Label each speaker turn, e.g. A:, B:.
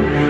A: you.